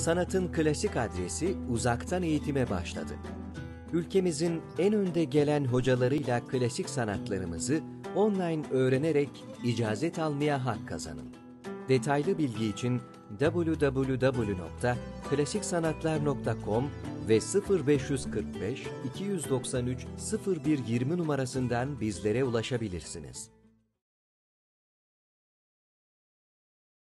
sanatın klasik adresi uzaktan eğitime başladı. Ülkemizin en önde gelen hocalarıyla klasik sanatlarımızı online öğrenerek icazet almaya hak kazanın. Detaylı bilgi için www.klasiksanatlar.com ve 0545 293 0120 numarasından bizlere ulaşabilirsiniz.